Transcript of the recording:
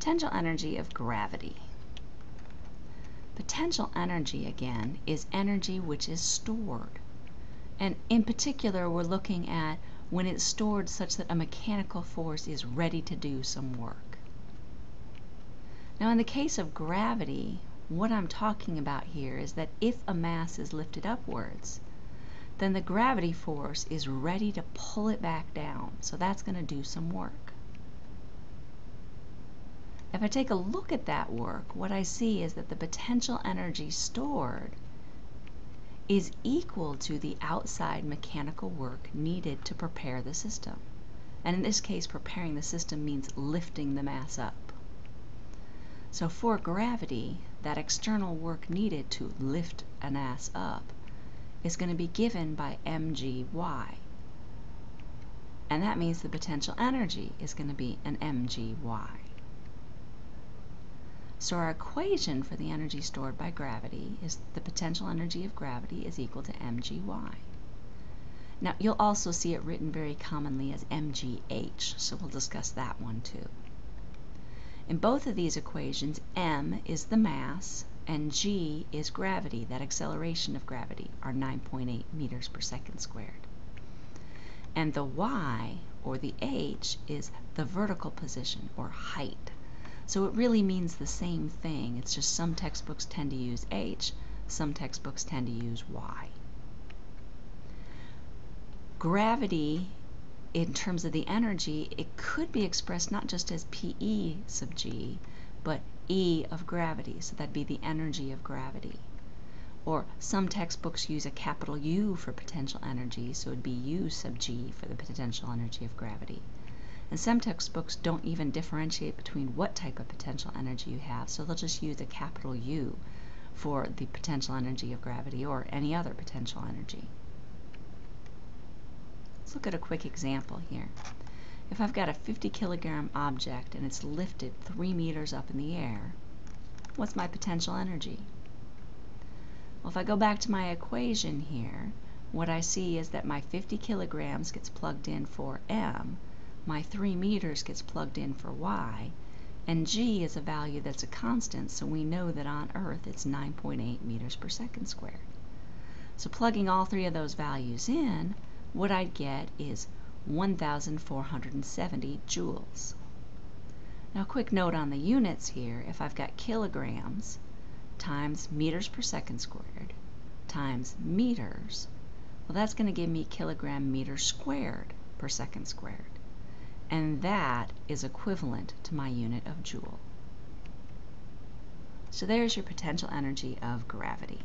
Potential energy of gravity. Potential energy, again, is energy which is stored. And in particular, we're looking at when it's stored such that a mechanical force is ready to do some work. Now, in the case of gravity, what I'm talking about here is that if a mass is lifted upwards, then the gravity force is ready to pull it back down. So that's going to do some work. If I take a look at that work, what I see is that the potential energy stored is equal to the outside mechanical work needed to prepare the system. And in this case, preparing the system means lifting the mass up. So for gravity, that external work needed to lift an mass up is going to be given by mgy. And that means the potential energy is going to be an mgy. So our equation for the energy stored by gravity is the potential energy of gravity is equal to mgy. Now you'll also see it written very commonly as mgh, so we'll discuss that one too. In both of these equations, m is the mass and g is gravity, that acceleration of gravity, our 9.8 meters per second squared. And the y, or the h, is the vertical position, or height. So it really means the same thing. It's just some textbooks tend to use h, some textbooks tend to use y. Gravity, in terms of the energy, it could be expressed not just as Pe sub g, but E of gravity, so that'd be the energy of gravity. Or some textbooks use a capital U for potential energy, so it'd be U sub g for the potential energy of gravity. And some textbooks don't even differentiate between what type of potential energy you have, so they'll just use a capital U for the potential energy of gravity or any other potential energy. Let's look at a quick example here. If I've got a 50 kilogram object and it's lifted 3 meters up in the air, what's my potential energy? Well, if I go back to my equation here, what I see is that my 50 kilograms gets plugged in for m, my 3 meters gets plugged in for y, and g is a value that's a constant, so we know that on Earth it's 9.8 meters per second squared. So plugging all three of those values in, what I'd get is 1,470 joules. Now quick note on the units here, if I've got kilograms times meters per second squared times meters, well that's going to give me kilogram meters squared per second squared. And that is equivalent to my unit of joule. So there's your potential energy of gravity.